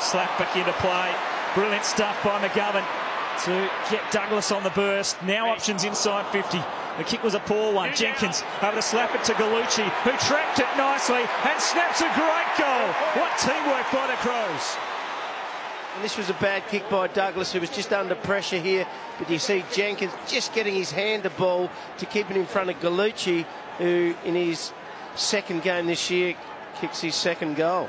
slap back into play. Brilliant stuff by McGovern to get Douglas on the burst. Now options inside 50. The kick was a poor one. Jenkins over to slap it to Gallucci, who tracked it nicely and snaps a great goal. What teamwork by the Crows. And this was a bad kick by Douglas, who was just under pressure here. But you see Jenkins just getting his hand the ball to keep it in front of Gallucci, who in his second game this year kicks his second goal.